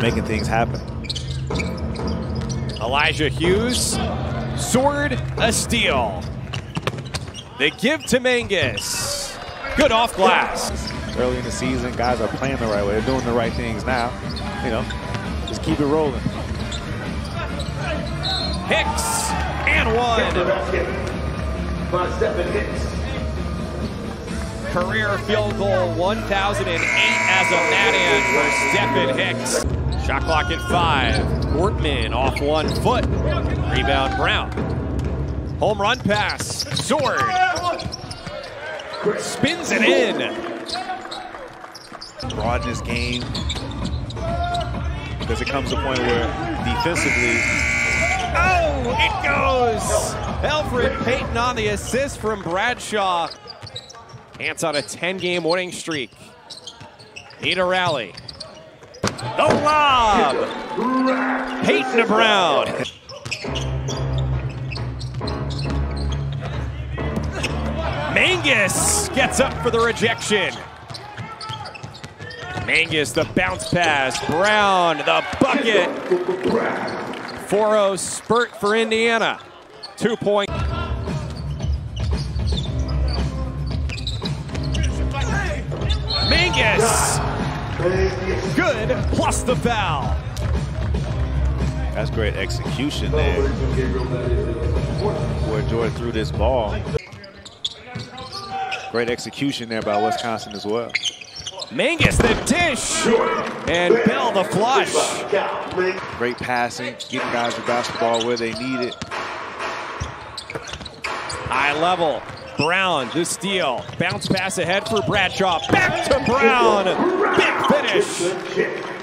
making things happen. Elijah Hughes, sword, a steal. They give to Mangas. Good off glass. Early in the season, guys are playing the right way. They're doing the right things now. You know, just keep it rolling. Hicks and one. Career field goal 1008 as of that end for Stephen Hicks. Shot clock at five. Portman off one foot. Rebound Brown. Home run pass. Sword. Spins it in. Broaden this game because it comes to a point where defensively Oh, it goes! Alfred Payton on the assist from Bradshaw. Ants on a 10-game winning streak. Need a rally. The lob! Payton to Brown. Mangas gets up for the rejection. Mangas, the bounce pass. Brown, the bucket. 4-0 spurt for Indiana. Two point. Mangas. Good, plus the foul. that's great execution there. Where Jordan threw this ball. Great execution there by Wisconsin as well. Mangas, the dish. And Bell, the flush. Great passing, getting guys the basketball where they need it. High level. Brown, the steal. Bounce pass ahead for Bradshaw. Back to Brown. Finish.